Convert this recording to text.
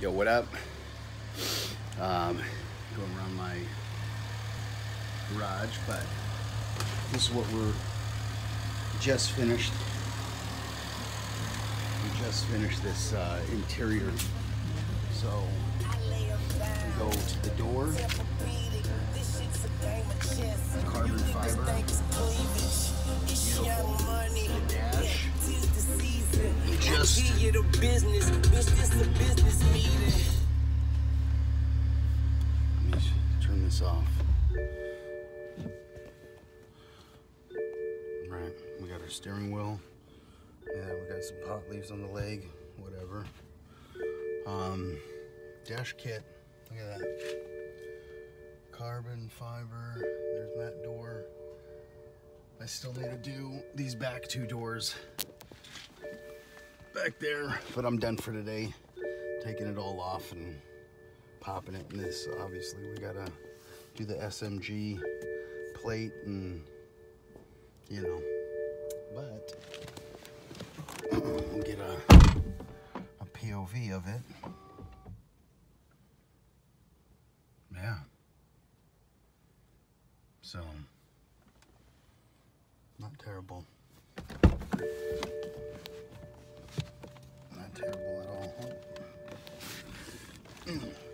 Yo, what up? Um, going around my garage, but this is what we're just finished. We just finished this uh, interior. So we go to the door, Just Let me turn this off. Right, we got our steering wheel. Yeah, we got some pot leaves on the leg, whatever. Um, dash kit, look at that. Carbon fiber, there's that door. I still need to do these back two doors back there, but I'm done for today. Taking it all off and popping it in this. Obviously, we gotta do the SMG plate and you know, but get a, a POV of it. Yeah. So, not terrible. Mm.